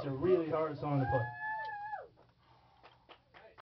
It's a really hard song to play.